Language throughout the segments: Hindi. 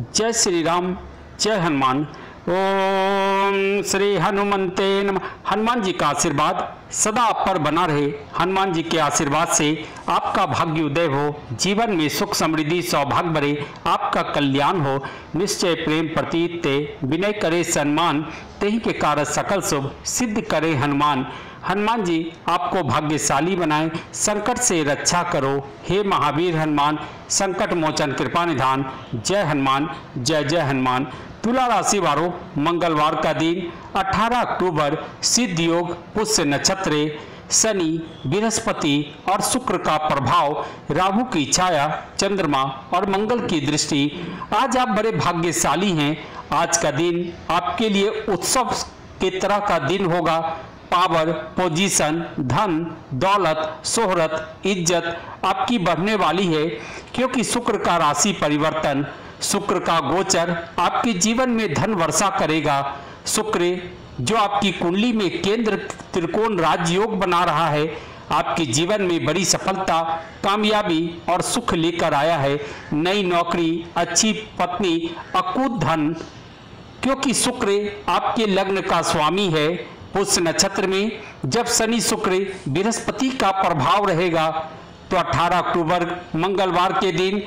जय श्री राम जय हनुमान। ओम श्री हनुमंते नम। हनुमान जी का आशीर्वाद सदा आप पर बना रहे। हनुमान जी के आशीर्वाद से आपका भाग्य उदय हो। जीवन में सुख समृद्धि, सौभाग्य भरे आपका कल्याण हो। निश्चय प्रेम प्रतीत ते विनय करे सम्मान। तेहि के कारण सकल शुभ सिद्ध करे हनुमान। हनुमान जी आपको भाग्यशाली बनाए, संकट से रक्षा करो। हे महावीर हनुमान, संकट मोचन कृपा निधान। जय हनुमान, जय जय हनुमान। तुला राशि वालों मंगलवार का दिन 18 अक्टूबर, सिद्ध योग, पुष्य नक्षत्र। शनि, बृहस्पति और शुक्र का प्रभाव, राहु की छाया, चंद्रमा और मंगल की दृष्टि। आज आप बड़े भाग्यशाली हैं। आज का दिन आपके लिए उत्सव के तरह का दिन होगा। पावर पोजीशन धन, दौलत, शोहरत, इज़्ज़त आपकी बढ़ने वाली है, क्योंकि शुक्र का राशि परिवर्तन, शुक्र का गोचर आपके जीवन में धन वर्षा करेगा। शुक्र, जो आपकी कुंडली में केंद्र त्रिकोण राजयोग बना रहा है, आपके जीवन में बड़ी सफलता, कामयाबी और सुख लेकर आया है। नई नौकरी, अच्छी पत्नी अकूत धन, क्योंकि शुक्र आपके लग्न का स्वामी है उस नक्षत्र में जब शनि शुक्र बृहस्पति का प्रभाव रहेगा तो 18 अक्टूबर मंगलवार के दिन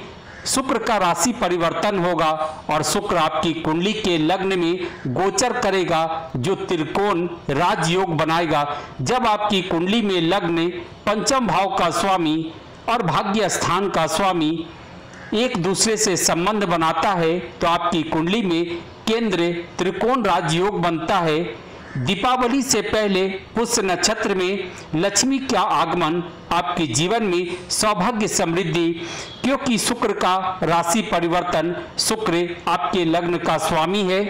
शुक्र का राशि परिवर्तन होगा और शुक्र आपकी कुंडली के लग्न में गोचर करेगा, जो त्रिकोण राजयोग बनाएगा। जब आपकी कुंडली में लग्न पंचम भाव का स्वामी और भाग्य स्थान का स्वामी एक दूसरे से संबंध बनाता है तो आपकी कुंडली में केंद्र त्रिकोण राजयोग बनता है। दीपावली से पहले पुष्य नक्षत्र में लक्ष्मी का आगमन आपके जीवन में सौभाग्य समृद्धि, क्योंकि शुक्र का राशि परिवर्तन शुक्र आपके लग्न का स्वामी है।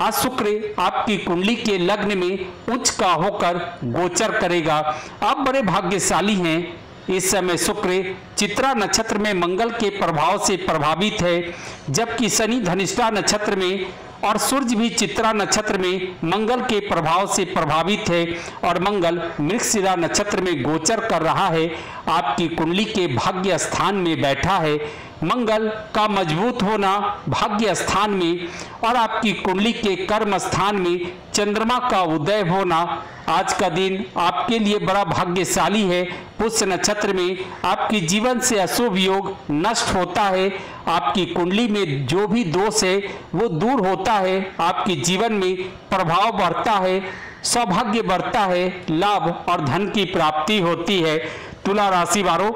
आज शुक्र आपकी कुंडली के लग्न में उच्च का होकर गोचर करेगा। आप बड़े भाग्यशाली हैं। इस समय शुक्र चित्रा नक्षत्र में मंगल के प्रभाव से प्रभावित है, जबकि शनि धनिष्ठा नक्षत्र में और सूर्य भी चित्रा नक्षत्र में मंगल के प्रभाव से प्रभावित है और मंगल मृगशिरा नक्षत्र में गोचर कर रहा है। आपकी कुंडली के भाग्य स्थान में बैठा है। मंगल का मज़बूत होना भाग्य स्थान में और आपकी कुंडली के कर्म स्थान में चंद्रमा का उदय होना आज का दिन आपके लिए बड़ा भाग्यशाली है। पुष्य नक्षत्र में आपके जीवन से अशुभ योग नष्ट होता है। आपकी कुंडली में जो भी दोष है, वो दूर होता है। आपके जीवन में प्रभाव बढ़ता है, सौभाग्य बढ़ता है, लाभ और धन की प्राप्ति होती है। तुला राशि वालों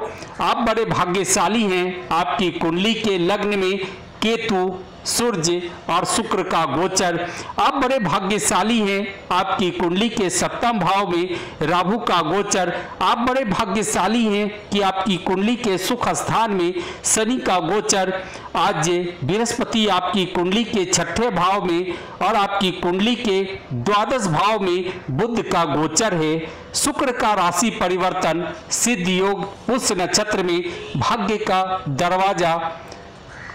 आप बड़े भाग्यशाली हैं आपकी कुंडली के लग्न में केतु सूर्य और शुक्र का गोचर। आप बड़े भाग्यशाली हैं। आपकी कुंडली के सप्तम भाव में राहु का गोचर। आप बड़े भाग्यशाली हैं कि आपकी कुंडली के सुख स्थान में शनि का गोचर। आज बृहस्पति आपकी कुंडली के छठे भाव में और आपकी कुंडली के द्वादश भाव में बुद्ध का गोचर है। शुक्र का राशि परिवर्तन, सिद्ध योग उस नक्षत्र में भाग्य का दरवाज़ा।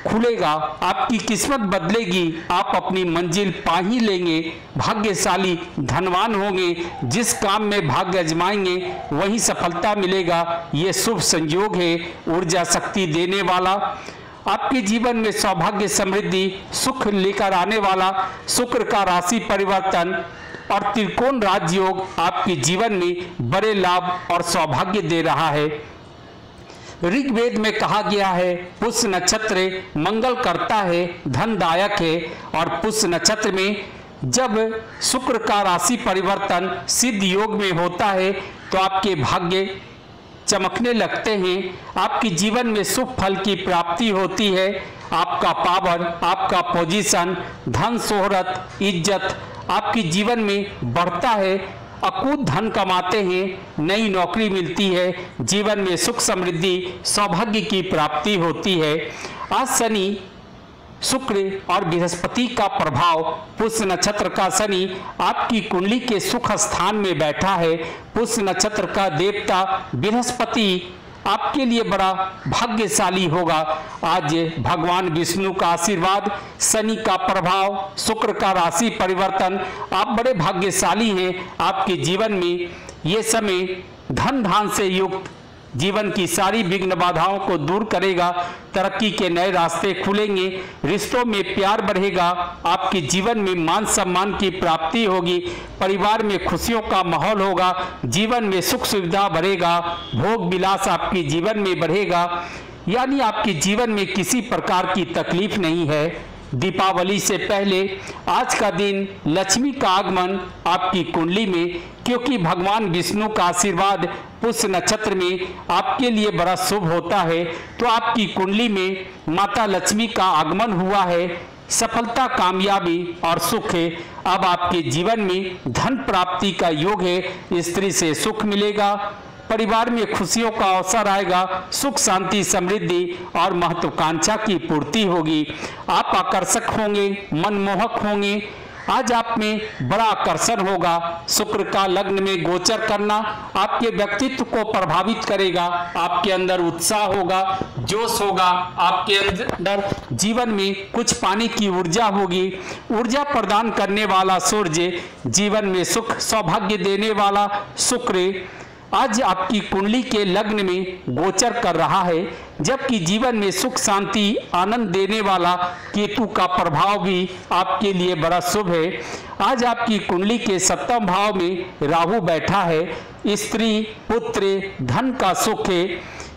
खुलेगा, आपकी किस्मत बदलेगी, आप अपनी मंजिल पा ही लेंगे, भाग्यशाली धनवान होंगे, जिस काम में भाग्य अजमाएँगे, वही सफलता मिलेगा, ये शुभ संयोग है, ऊर्जा शक्ति देने वाला, आपके जीवन में सौभाग्य समृद्धि, सुख लेकर आने वाला, शुक्र का राशि परिवर्तन और त्रिकोण राजयोग आपके जीवन में बड़े लाभ और सौभाग्य दे रहा है। ऋग्वेद में कहा गया है पुष्य नक्षत्र मंगल करता है, धनदायक है, और पुष्य नक्षत्र में जब शुक्र का राशि परिवर्तन सिद्ध योग में होता है तो आपके भाग्य चमकने लगते हैं। आपके जीवन में शुभ फल की प्राप्ति होती है। आपका पावर आपका पोजीशन धन, शोहरत, इज़्ज़त आपके जीवन में बढ़ता है। अकूत धन कमाते हैं, नई नौकरी मिलती है, जीवन में सुख समृद्धि, सौभाग्य की प्राप्ति होती है। आज शनि शुक्र और बृहस्पति का प्रभाव पुष्य नक्षत्र का शनि आपकी कुंडली के सुख स्थान में बैठा है। पुष्य नक्षत्र का देवता बृहस्पति आपके लिए बड़ा भाग्यशाली होगा। आज भगवान विष्णु का आशीर्वाद, शनि का प्रभाव, शुक्र का राशि परिवर्तन, आप बड़े भाग्यशाली हैं। आपके जीवन में ये समय धन धान से युक्त जीवन की सारी विघ्न बाधाओं को दूर करेगा, तरक्की के नए रास्ते खुलेंगे, रिश्तों में प्यार बढ़ेगा, आपके जीवन में मान सम्मान की प्राप्ति होगी, परिवार में खुशियों का माहौल होगा, जीवन में सुख सुविधा बढ़ेगा, भोग विलास आपके जीवन में बढ़ेगा। यानी आपके जीवन में किसी प्रकार की तकलीफ़ नहीं है। दीपावली से पहले आज का दिन लक्ष्मी का आगमन आपकी कुंडली में, क्योंकि भगवान विष्णु का आशीर्वाद पुष्य नक्षत्र में आपके लिए बड़ा शुभ होता है तो आपकी कुंडली में माता लक्ष्मी का आगमन हुआ है। सफलता, कामयाबी और सुख है। अब आपके जीवन में धन प्राप्ति का योग है, स्त्री से सुख मिलेगा। परिवार में खुशियों का अवसर आएगा, सुख, शांति, समृद्धि और महत्वाकांक्षा की पूर्ति होगी। आप आकर्षक होंगे, मनमोहक होंगे। आज आप में बड़ा आकर्षण होगा। शुक्र का लग्न में गोचर करना आपके व्यक्तित्व को प्रभावित करेगा, आपके अंदर उत्साह होगा, जोश होगा, आपके अंदर जीवन में कुछ पानी की ऊर्जा होगी। ऊर्जा प्रदान करने वाला सूर्य जीवन में सुख, सौभाग्य देने वाला शुक्र आज आपकी कुंडली के लग्न में गोचर कर रहा है, जबकि जीवन में सुख, शांति, आनंद देने वाला केतु का प्रभाव भी आपके लिए बड़ा शुभ है। आज आपकी कुंडली के सप्तम भाव में राहु बैठा है। स्त्री, पुत्र, धन का सुख है।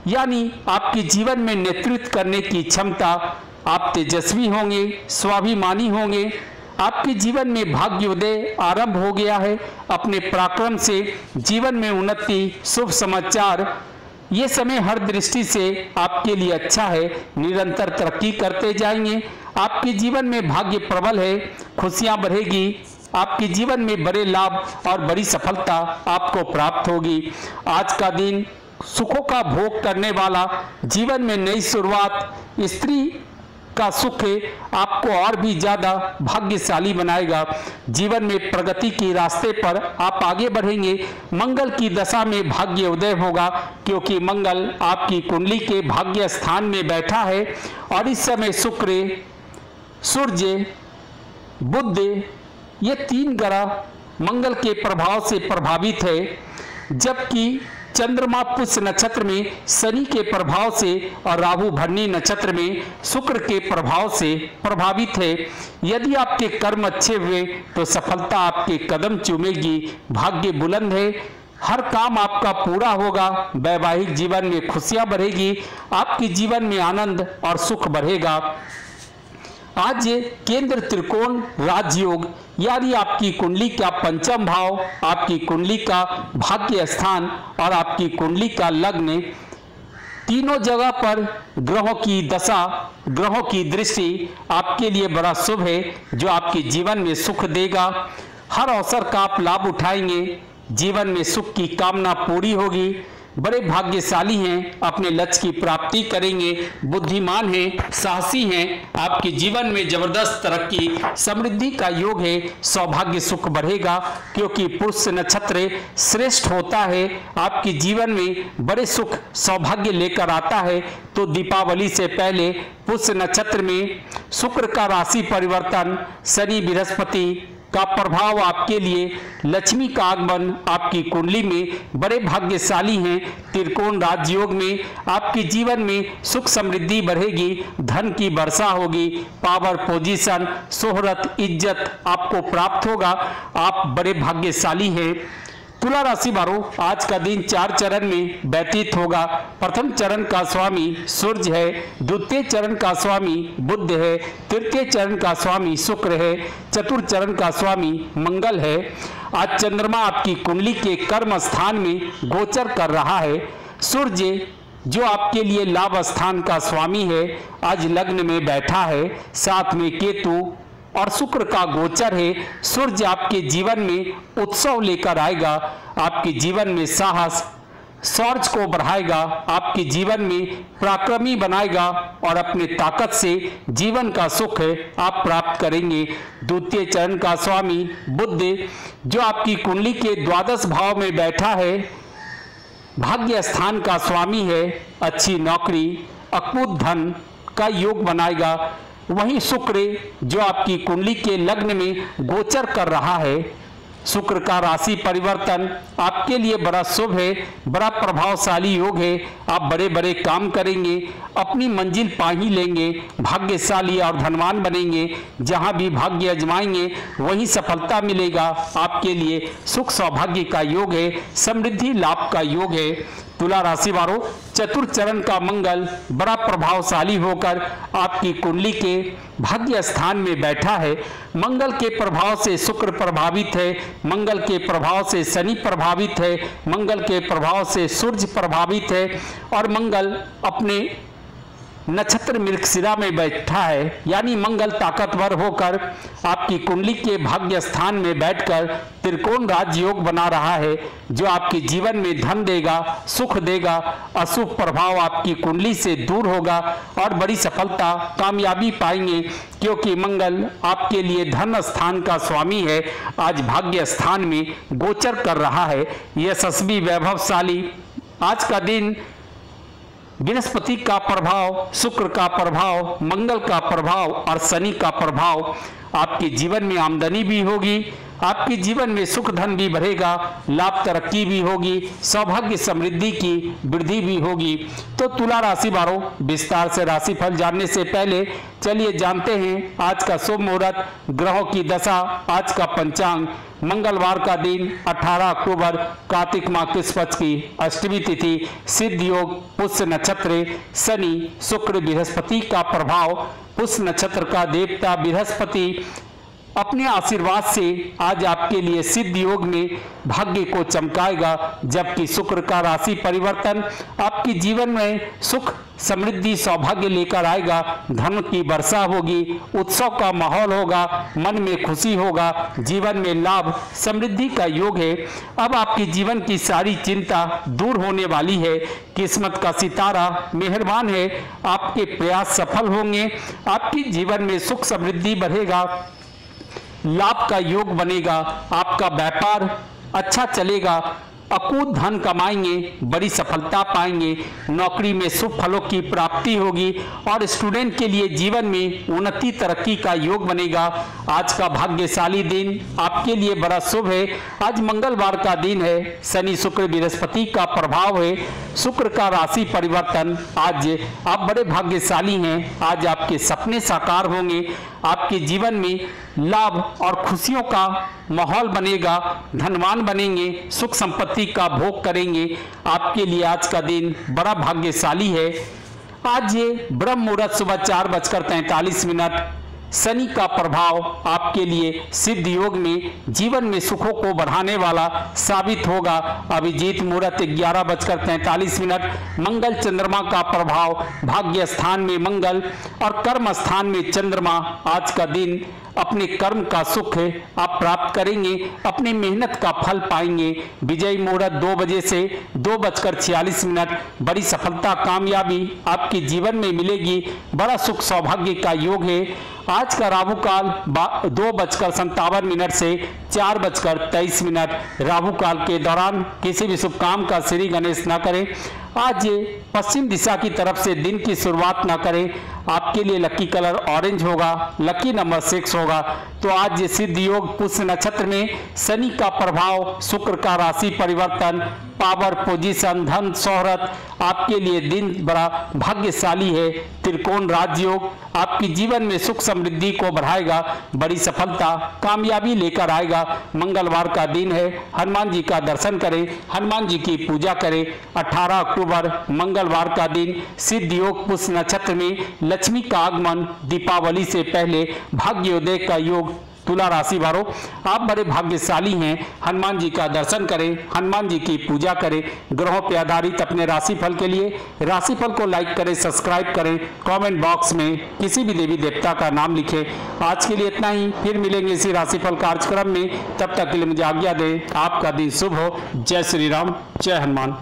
यानी आपके जीवन में नेतृत्व करने की क्षमता आप तेजस्वी होंगे, स्वाभिमानी होंगे आपके जीवन में भाग्योदय आरंभ हो गया है। अपने पराक्रम से जीवन में उन्नति, शुभ समाचार, ये समय हर दृष्टि से आपके लिए अच्छा है। निरंतर तरक्की करते जाएँगे आपके जीवन में भाग्य प्रबल है, खुशियाँ बढ़ेगी। आपके जीवन में बड़े लाभ और बड़ी सफलता आपको प्राप्त होगी। आज का दिन सुखों का भोग करने वाला, जीवन में नई शुरुआत, स्त्री का सुख आपको और भी ज़्यादा भाग्यशाली बनाएगा। जीवन में प्रगति के रास्ते पर आप आगे बढ़ेंगे। मंगल की दशा में भाग्य उदय होगा, क्योंकि मंगल आपकी कुंडली के भाग्य स्थान में बैठा है और इस समय शुक्र, सूर्य बुद्ध ये तीन ग्रह मंगल के प्रभाव से प्रभावित है, जबकि चंद्रमा पुष्य नक्षत्र में शनि के प्रभाव से और राहु भरनी नक्षत्र में शुक्र के प्रभाव से प्रभावित है। यदि आपके कर्म अच्छे हुए तो सफलता आपके कदम चूमेगी। भाग्य बुलंद है। हर काम आपका पूरा होगा। वैवाहिक जीवन में खुशियाँ बढ़ेगी। आपके जीवन में आनंद और सुख बढ़ेगा। आज केंद्र त्रिकोण राजयोग, यानी आपकी कुंडली का पंचम भाव, आपकी कुंडली का भाग्य स्थान और आपकी कुंडली का लग्न तीनों जगह पर ग्रहों की दशा, ग्रहों की दृष्टि आपके लिए बड़ा शुभ है, जो आपके जीवन में सुख देगा। हर अवसर का आप लाभ उठाएँगे, जीवन में सुख की कामना पूरी होगी। बड़े भाग्यशाली हैं, अपने लक्ष्य की प्राप्ति करेंगे, बुद्धिमान हैं, साहसी हैं, आपके जीवन में ज़बरदस्त तरक्की, समृद्धि का योग है, सौभाग्य सुख बढ़ेगा, क्योंकि पुरुष नक्षत्र श्रेष्ठ होता है, आपके जीवन में बड़े सुख, सौभाग्य लेकर आता है तो दीपावली से पहले पुष्य नक्षत्र में शुक्र का राशि परिवर्तन, शनि, बृहस्पति का प्रभाव आपके लिए लक्ष्मी का आगमन आपकी कुंडली में बड़े भाग्यशाली हैं। त्रिकोण राजयोग में आपके जीवन में सुख समृद्धि बढ़ेगी, धन की वर्षा होगी पावर पोजीशन शोहरत इज़्ज़त आपको प्राप्त होगा। आप बड़े भाग्यशाली हैं। तुला राशि वालों आज का दिन चार चरण में व्यतीत होगा। प्रथम चरण का स्वामी सूर्य है, द्वितीय चरण का स्वामी बुद्ध है, तृतीय चरण का स्वामी शुक्र है, चतुर्थ चरण का स्वामी मंगल है। आज चंद्रमा आपकी कुंडली के कर्म स्थान में गोचर कर रहा है। सूर्य, जो आपके लिए लाभ स्थान का स्वामी है, आज लग्न में बैठा है। साथ में केतु और शुक्र का गोचर है। सूर्य आपके जीवन में उत्सव लेकर आएगा। आपके जीवन में साहस शौर्य को बढ़ाएगा। आपके जीवन में पराक्रमी बनाएगा और अपने ताकत से जीवन का सुख आप प्राप्त करेंगे। द्वितीय चरण का स्वामी बुद्ध, जो आपकी कुंडली के द्वादश भाव में बैठा है, भाग्य स्थान का स्वामी है। अच्छी नौकरी अकूत धन का योग बनाएगा। वहीं शुक्र जो आपकी कुंडली के लग्न में गोचर कर रहा है, शुक्र का राशि परिवर्तन आपके लिए बड़ा शुभ है, बड़ा प्रभावशाली योग है। आप बड़े बड़े काम करेंगे, अपनी मंजिल पा ही लेंगे, भाग्यशाली और धनवान बनेंगे। जहाँ भी भाग्य अजमाएँगे, वहीं सफलता मिलेगा। आपके लिए सुख सौभाग्य का योग है, समृद्धि लाभ का योग है। तुला राशि वालों चतुर्थ चरण का मंगल बड़ा प्रभावशाली होकर आपकी कुंडली के भाग्य स्थान में बैठा है। मंगल के प्रभाव से शुक्र प्रभावित है, मंगल के प्रभाव से शनि प्रभावित है, मंगल के प्रभाव से सूर्य प्रभावित है और मंगल अपने नक्षत्र मृगशिरा में बैठा है, यानी मंगल ताकतवर होकर आपकी कुंडली के भाग्य स्थान में बैठकर त्रिकोण राज योग बना रहा है, जो आपके जीवन में धन देगा, सुख देगा, अशुभ प्रभाव आपकी कुंडली से दूर होगा और बड़ी सफलता कामयाबी पाएँगे, क्योंकि मंगल आपके लिए धन स्थान का स्वामी है, आज भाग्य स्थान में गोचर कर रहा है, यशस्वी, वैभवशाली। आज का दिन बृहस्पति का प्रभाव, शुक्र का प्रभाव, मंगल का प्रभाव और शनि का प्रभाव आपके जीवन में आमदनी भी होगी। आपके जीवन में सुख धन भी बढ़ेगा, लाभ तरक्की भी होगी, सौभाग्य समृद्धि की वृद्धि भी होगी। तो तुला राशि वालों, विस्तार से राशि फल जानने से पहले चलिए जानते हैं आज का शुभ मुहूर्त, ग्रहों की दशा, आज का पंचांग। मंगलवार का दिन 18 अक्टूबर, कार्तिक माह कृष्ण पक्ष की अष्टमी तिथि, सिद्ध योग, पुष्य नक्षत्र, शनि, शुक्र, बृहस्पति का प्रभाव। पुष्य नक्षत्र का देवता, बृहस्पति अपने आशीर्वाद से आज आपके लिए सिद्ध योग में भाग्य को चमकाएगा, जबकि शुक्र का राशि परिवर्तन आपके जीवन में सुख, समृद्धि, सौभाग्य लेकर आएगा। धन की वर्षा होगी, उत्सव का माहौल होगा, मन में खुशी होगा, जीवन में लाभ, समृद्धि का योग है। अब आपके जीवन की सारी चिंता दूर होने वाली है। किस्मत का सितारा मेहरबान है। आपके प्रयास सफल होंगे। आपके जीवन में सुख, समृद्धि बढ़ेगा। लाभ का योग बनेगा, आपका व्यापार अच्छा चलेगा अकूत धन कमाएँगे, बड़ी सफलता पाएँगे, नौकरी में शुभ फलों की प्राप्ति होगी और स्टूडेंट के लिए जीवन में उन्नति तरक्की का योग बनेगा। आज का भाग्यशाली दिन आपके लिए बड़ा शुभ है। आज मंगलवार का दिन है, शनि शुक्र बृहस्पति का प्रभाव है। शुक्र का राशि परिवर्तन आज आप बड़े भाग्यशाली हैं। आज आपके सपने साकार होंगे। आपके जीवन में लाभ और खुशियों का माहौल बनेगा। धनवान बनेंगे। सुख संपत्ति का भोग करेंगे। आपके लिए आज का दिन बड़ा भाग्यशाली है। आज ये ब्रह्म मुहूर्त सुबह चार बजकर तैंतालीस मिनट शनि का प्रभाव आपके लिए सिद्ध योग में, जीवन में सुखों को बढ़ाने वाला साबित होगा। अभिजीत मुहूर्त ग्यारह बजकर तैंतालीस मिनट। मंगल चंद्रमा का प्रभाव भाग्य स्थान में मंगल और कर्म स्थान में चंद्रमा। आज का दिन अपने कर्म का सुख आप प्राप्त करेंगे, अपनी मेहनत का फल पाएँगे। विजय मुहूर्त दो बजे से दो बजकर छियालीस मिनट। बड़ी सफलता, कामयाबी आपके जीवन में मिलेगी। बड़ा सुख सौभाग्य का योग है। आज का राहु काल दो बजकर संतावन मिनट से चार बजकर तेईस मिनट राहु काल के दौरान किसी भी शुभ काम का श्री गणेश न करें। आज ये पश्चिम दिशा की तरफ़ से दिन की शुरुआत ना करें। आपके लिए लकी कलर ऑरेंज होगा लकी नंबर सिक्स होगा। तो आज ये सिद्ध योग पुष्य नक्षत्र में शनि का प्रभाव, शुक्र का राशि परिवर्तन पावर पोजीशन धन, शोहरत, आपके लिए दिन बड़ा भाग्यशाली है। त्रिकोण राजयोग आपकी जीवन में सुख समृद्धि को बढ़ाएगा, बड़ी सफलता कामयाबी लेकर आएगा। मंगलवार का दिन है, हनुमान जी का दर्शन करें, हनुमान जी की पूजा करें। 18 अक्टूबर मंगलवार का दिन सिद्ध योग पुष्य नक्षत्र में लक्ष्मी का आगमन दीपावली से पहले भाग्योदय का योग तुला राशि वालों। आप बड़े भाग्यशाली हैं। हनुमान जी का दर्शन करें, हनुमान जी की पूजा करें। ग्रहों पर आधारित अपने राशिफल के लिए राशिफल को लाइक करें सब्सक्राइब करें। कमेंट बॉक्स में किसी भी देवी देवता का नाम लिखें। आज के लिए इतना ही। फिर मिलेंगे इसी राशिफल कार्यक्रम में। तब तक के लिए मुझे आज्ञा दें। आपका दिन शुभ हो। जय श्री राम। जय हनुमान।